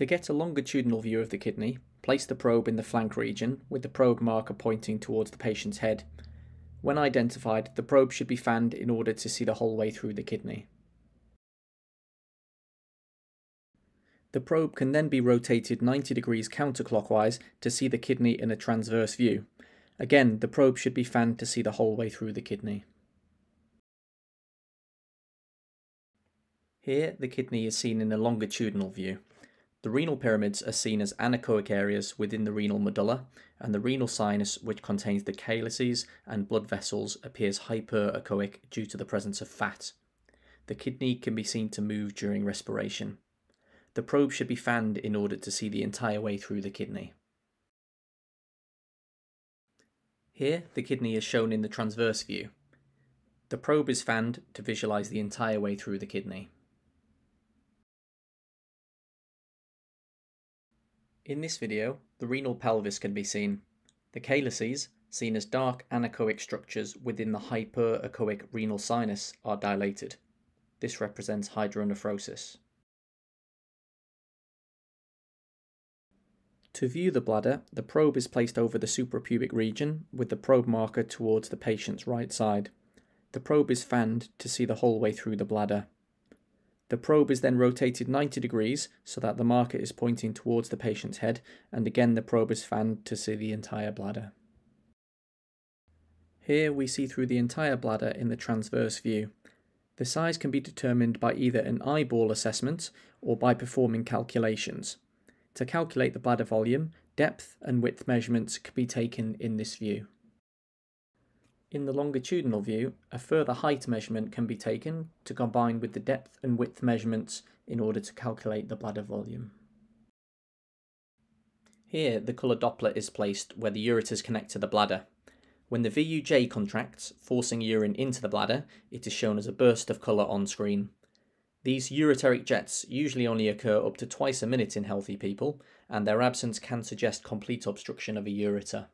To get a longitudinal view of the kidney, place the probe in the flank region with the probe marker pointing towards the patient's head. When identified, the probe should be fanned in order to see the whole way through the kidney. The probe can then be rotated 90 degrees counterclockwise to see the kidney in a transverse view. Again, the probe should be fanned to see the whole way through the kidney. Here, the kidney is seen in a longitudinal view. The renal pyramids are seen as anechoic areas within the renal medulla, and the renal sinus, which contains the calyces and blood vessels, appears hyperechoic due to the presence of fat. The kidney can be seen to move during respiration. The probe should be fanned in order to see the entire way through the kidney. Here, the kidney is shown in the transverse view. The probe is fanned to visualize the entire way through the kidney. In this video, the renal pelvis can be seen. The calyces, seen as dark anechoic structures within the hyperechoic renal sinus, are dilated. This represents hydronephrosis. To view the bladder, the probe is placed over the suprapubic region with the probe marker towards the patient's right side. The probe is fanned to see the whole way through the bladder. The probe is then rotated 90 degrees so that the marker is pointing towards the patient's head, and again the probe is fanned to see the entire bladder. Here we see through the entire bladder in the transverse view. The size can be determined by either an eyeball assessment or by performing calculations. To calculate the bladder volume, depth and width measurements can be taken in this view. In the longitudinal view, a further height measurement can be taken to combine with the depth and width measurements in order to calculate the bladder volume. Here, the colour Doppler is placed where the ureters connect to the bladder. When the VUJ contracts, forcing urine into the bladder, it is shown as a burst of colour on screen. These ureteric jets usually only occur up to twice a minute in healthy people, and their absence can suggest complete obstruction of a ureter.